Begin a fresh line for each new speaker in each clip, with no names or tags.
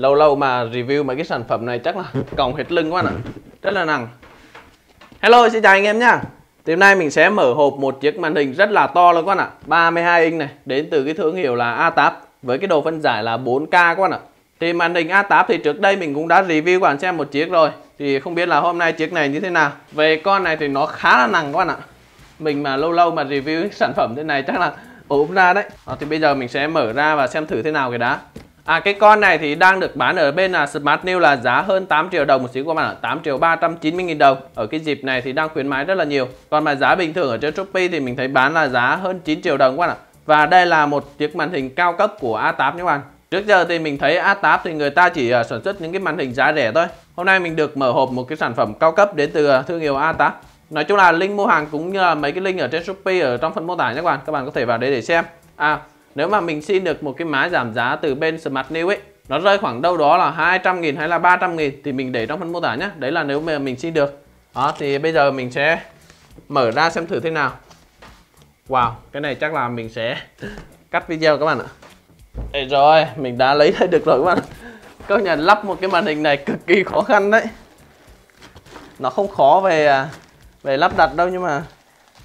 lâu lâu mà review mấy cái sản phẩm này chắc là còng hết lưng quá nè. Rất là nặng. Hello xin chào anh em nhá. Thì hôm nay mình sẽ mở hộp một chiếc màn hình rất là to luôn các bạn ạ 32 inch này đến từ cái thương hiệu là A8 với cái độ phân giải là 4K các bạn ạ thì màn hình A8 thì trước đây mình cũng đã review các bạn xem một chiếc rồi. Thì không biết là hôm nay chiếc này như thế nào. Về con này thì nó khá là nặng các bạn ạ mình mà lâu lâu mà review sản phẩm thế này chắc là ốm ra đấy. À, thì bây giờ mình sẽ mở ra và xem thử thế nào cái đá À cái con này thì đang được bán ở bên là Smart New là giá hơn 8 triệu đồng một xíu các bạn ạ. 8 triệu 390 nghìn đồng. Ở cái dịp này thì đang khuyến mãi rất là nhiều. Còn mà giá bình thường ở trên Shopee thì mình thấy bán là giá hơn 9 triệu đồng các bạn ạ. Và đây là một chiếc màn hình cao cấp của A8 các bạn. Trước giờ thì mình thấy A8 thì người ta chỉ à, sản xuất những cái màn hình giá rẻ thôi. Hôm nay mình được mở hộp một cái sản phẩm cao cấp đến từ à, thương hiệu A8 Nói chung là link mua hàng cũng như là mấy cái link ở trên Shopee ở trong phần mô tả nhé các bạn. Các bạn có thể vào đây để xem. À nếu mà mình xin được một cái mã giảm giá từ bên Smart New ấy, nó rơi khoảng đâu đó là 200 nghìn hay là 300 nghìn thì mình để trong phần mô tả nhé đấy là nếu mà mình xin được. Đó, thì bây giờ mình sẽ mở ra xem thử thế nào. Wow, cái này chắc là mình sẽ cắt video các bạn ạ. Đây rồi, mình đã lấy được rồi các bạn công nhận lắp một cái màn hình này cực kỳ khó khăn đấy. Nó không khó về à, về lắp đặt đâu nhưng mà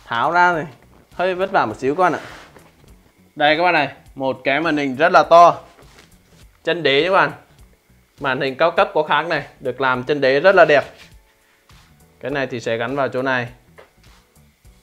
tháo ra thì hơi vất vả một xíu các bạn ạ đây các bạn này một cái màn hình rất là to. Chân đế các bạn. Màn hình cao cấp có kháng này được làm chân đế rất là đẹp. Cái này thì sẽ gắn vào chỗ này.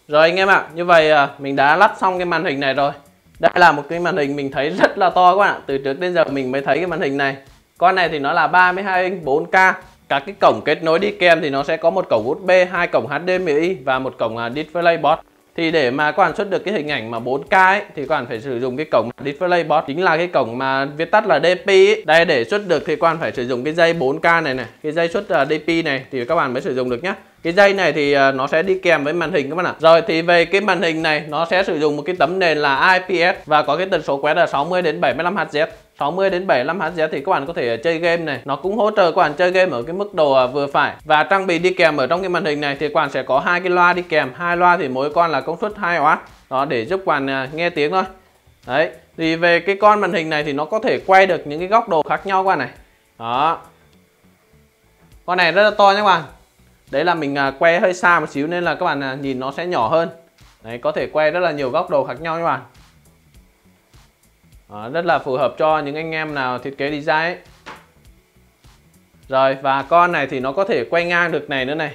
Rồi anh em ạ à, như vậy à, mình đã lắp xong cái màn hình này rồi. Đây là một cái màn hình mình thấy rất là to các bạn ạ. Từ trước đến giờ mình mới thấy cái màn hình này. Con này thì nó là 32 inch 4K các cái cổng kết nối đi kèm thì nó sẽ có một cổng USB hai cổng HDMI và một cổng à, display DisplayPort thì để mà các bạn xuất được cái hình ảnh mà 4K ấy, thì các bạn phải sử dụng cái cổng DisplayPort chính là cái cổng mà viết tắt là DP ấy. đây để xuất được thì các bạn phải sử dụng cái dây 4K này này cái dây xuất ờ, uh, DP này thì các bạn mới sử dụng được nhé cái dây này thì uh, nó sẽ đi kèm với màn hình các bạn ạ. Rồi thì về cái màn hình này nó sẽ sử dụng một cái tấm nền là IPS và có cái tần số quét là 60 đến 75 Hz 60 đến 75 Hz thì các bạn có thể chơi game này. Nó cũng hỗ trợ các bạn chơi game ở cái mức độ à, vừa phải. Và trang bị đi kèm ở trong cái màn hình này thì các bạn sẽ có hai cái loa đi kèm. Hai loa thì mỗi con là công suất 2W đó, để giúp các bạn à, nghe tiếng thôi. Đấy, thì về cái con màn hình này thì nó có thể quay được những cái góc độ khác nhau các bạn này. Đó. Con này rất là to nhé các bạn. Đấy là mình à, quay hơi xa một xíu nên là các bạn nhìn nó sẽ nhỏ hơn. Đấy, có thể quay rất là nhiều góc độ khác nhau các bạn à, rất là phù hợp cho những anh em nào thiết kế design ấy. rồi và con này thì nó có thể quay ngang được này nữa này.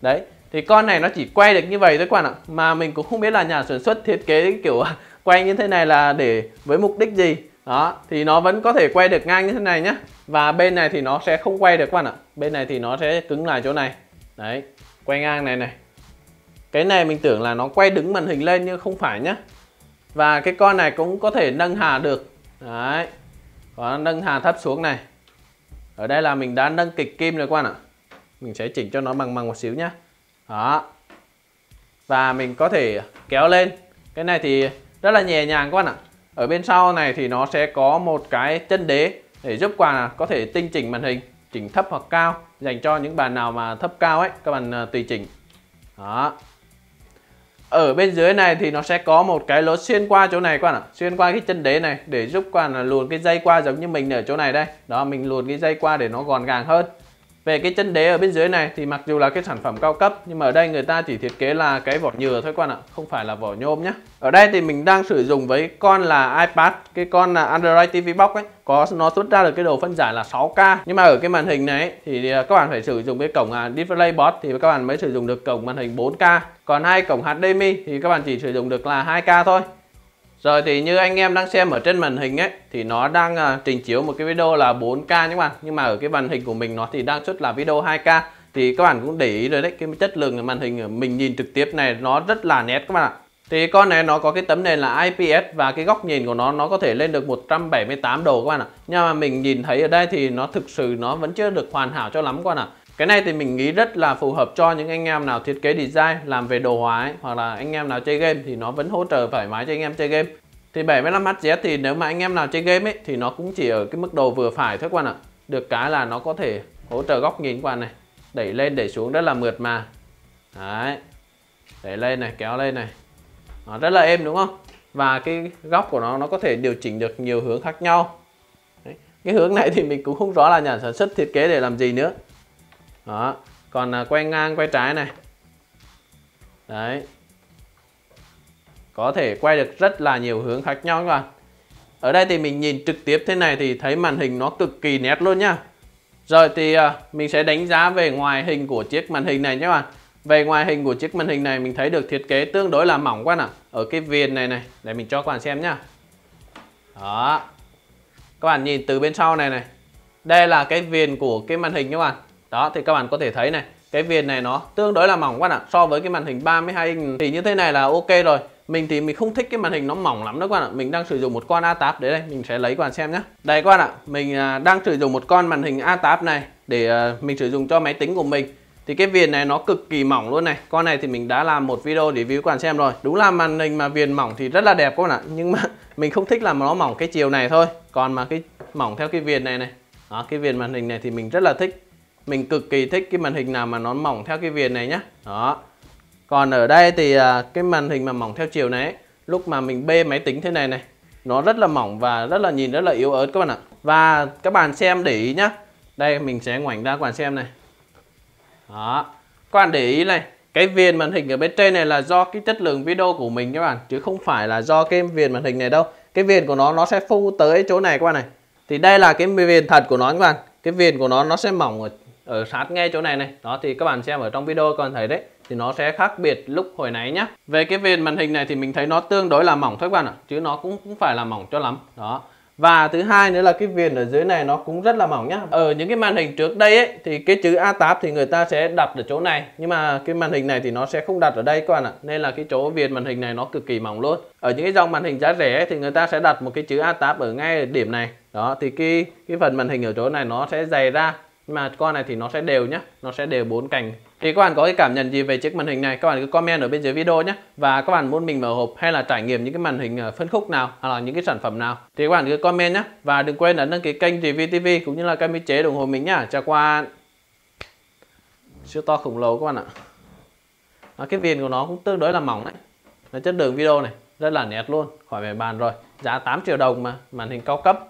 Đấy thì con này nó chỉ quay được như vậy thôi các bạn ạ. Mà mình cũng không biết là nhà sản xuất thiết kế kiểu quay như thế này là để với mục đích gì. Đó thì nó vẫn có thể quay được ngang như thế này nhé và bên này thì nó sẽ không quay được các bạn ạ. Bên này thì nó sẽ cứng lại chỗ này. Đấy quay ngang này này. Cái này mình tưởng là nó quay đứng màn hình lên nhưng không phải nhá và cái con này cũng có thể nâng hà được. Đấy. Có nâng hà thấp xuống này. Ở đây là mình đã nâng kịch kim rồi quan ạ. Mình sẽ chỉnh cho nó bằng bằng một xíu nhá. Đó. Và mình có thể kéo lên. Cái này thì rất là nhẹ nhàng quan ạ. Ở bên sau này thì nó sẽ có một cái chân đế để giúp quà có thể tinh chỉnh màn hình, chỉnh thấp hoặc cao, dành cho những bạn nào mà thấp cao ấy, các bạn à, tùy chỉnh. Đó ở bên dưới này thì nó sẽ có một cái lỗ xuyên qua chỗ này các bạn ạ. Xuyên qua cái chân đế này để giúp các bạn là luồn cái dây qua giống như mình ở chỗ này đây. Đó, mình luồn cái dây qua để nó gọn gàng hơn về cái chân đế ở bên dưới này thì mặc dù là cái sản phẩm cao cấp nhưng mà ở đây người ta chỉ thiết kế là cái vỏ nhựa thôi quan ạ không phải là vỏ nhôm nhé ở đây thì mình đang sử dụng với con là iPad cái con là Android TV Box ấy. Có nó xuất ra được cái độ phân giải là 6K nhưng mà ở cái màn hình này ấy, thì à, các bạn phải sử dụng cái cổng à, display DisplayPort thì các bạn mới sử dụng được cổng màn hình 4K còn hai cổng HDMI thì các bạn chỉ sử dụng được là 2K thôi rồi thì như anh em đang xem ở trên màn hình ấy thì nó đang uh, trình chiếu một cái video là 4K nhé các bạn. Nhưng mà ở cái màn hình của mình nó thì đang xuất là video 2K thì các bạn cũng để ý rồi đấy cái chất lượng màn hình mình nhìn trực tiếp này nó rất là nét các bạn ạ. Thì con này nó có cái tấm nền là IPS và cái góc nhìn của nó nó có thể lên được 178 độ các bạn ạ. Nhưng mà mình nhìn thấy ở đây thì nó thực sự nó vẫn chưa được hoàn hảo cho lắm các bạn ạ. Cái này thì mình nghĩ rất là phù hợp cho những anh em nào thiết kế design, làm về đồ họa ấy, hoặc là anh em nào chơi game thì nó vẫn hỗ trợ thoải mái cho anh em chơi game. Thì 75Hz thì nếu mà anh em nào chơi game ấy thì nó cũng chỉ ở cái mức độ vừa phải thôi các bạn ạ. Được cái là nó có thể hỗ trợ góc nhìn các bạn này. Đẩy lên đẩy xuống rất là mượt mà. Đấy. Đẩy lên này, kéo lên này. Nó rất là êm đúng không? Và cái góc của nó nó có thể điều chỉnh được nhiều hướng khác nhau. Đấy. cái hướng này thì mình cũng không rõ là nhà sản xuất thiết kế để làm gì nữa đó. Còn à, quay ngang quay trái này. Đấy. Có thể quay được rất là nhiều hướng khác nhau các bạn. Ở đây thì mình nhìn trực tiếp thế này thì thấy màn hình nó cực kỳ nét luôn nhá. Rồi thì à, mình sẽ đánh giá về ngoài hình của chiếc màn hình này nhé bạn. Về ngoài hình của chiếc màn hình này mình thấy được thiết kế tương đối là mỏng quá nè ở cái viền này này để mình cho các bạn xem nhá. Đó. Các bạn nhìn từ bên sau này này. Đây là cái viền của cái màn hình các bạn đó, thì các bạn có thể thấy này, cái viền này nó tương đối là mỏng quá ạ. So với cái màn hình 32 inch thì như thế này là ok rồi. Mình thì mình không thích cái màn hình nó mỏng lắm đâu các bạn ạ. Mình đang sử dụng một con A8 đấy đây, mình sẽ lấy các bạn xem nhé đây các bạn ạ, mình à, đang sử dụng một con màn hình A8 này để à, mình sử dụng cho máy tính của mình. Thì cái viền này nó cực kỳ mỏng luôn này. Con này thì mình đã làm một video review các bạn xem rồi. Đúng là màn hình mà viền mỏng thì rất là đẹp các bạn ạ. Nhưng mà mình không thích làm nó mỏng cái chiều này thôi. Còn mà cái mỏng theo cái viền này này. Đó, cái viền màn hình này thì mình rất là thích mình cực kỳ thích cái màn hình nào mà nó mỏng theo cái viền này nhá. Đó. Còn ở đây thì à, cái màn hình mà mỏng theo chiều này lúc mà mình bê máy tính thế này này nó rất là mỏng và rất là nhìn rất là yếu ớt các bạn ạ. Và các bạn xem để ý nhá. Đây mình sẽ ngoảnh ra các bạn xem này. Đó. Các bạn để ý này cái viền màn hình ở bên trên này là do cái chất lượng video của mình các bạn chứ không phải là do cái viền màn hình này đâu. Cái viền của nó nó sẽ phu tới chỗ này các bạn này. Thì đây là cái viền thật của nó các bạn. Cái viền của nó nó sẽ mỏng ở, ở sát ngay chỗ này này. Đó thì các bạn xem ở trong video các bạn thấy đấy thì nó sẽ khác biệt lúc hồi nãy nhá. Về cái viền màn hình này thì mình thấy nó tương đối là mỏng thôi các bạn ạ chứ nó cũng không phải là mỏng cho lắm. Đó. Và thứ hai nữa là cái viền ở dưới này nó cũng rất là mỏng nhá. Ở những cái màn hình trước đây ấy thì cái chữ A8 thì người ta sẽ đặt ở chỗ này nhưng mà cái màn hình này thì nó sẽ không đặt ở đây các bạn ạ. Nên là cái chỗ viền màn hình này nó cực kỳ mỏng luôn. Ở những cái dòng màn hình giá rẻ ấy, thì người ta sẽ đặt một cái chữ A8 ở ngay điểm này. Đó thì cái cái phần màn hình ở chỗ này nó sẽ dày ra nhưng mà con này thì nó sẽ đều nhá nó sẽ đều bốn cành. thì các bạn có cái cảm nhận gì về chiếc màn hình này? Các bạn cứ comment ở bên dưới video nhé và các bạn muốn mình mở hộp hay là trải nghiệm những cái màn hình ờ, phân khúc nào hoặc là những cái sản phẩm nào thì các bạn cứ comment nhé và đừng quên ấn đăng ký kênh review tv cũng như là kênh chế ủng hộ mình nhá. Chào các bạn. Siêu to khổng lồ các bạn ạ. À, cái viền của nó cũng tương đối là mỏng đấy. Là chất lượng video này rất là nét luôn khỏi phải bàn rồi. Giá 8 triệu đồng mà màn hình cao cấp.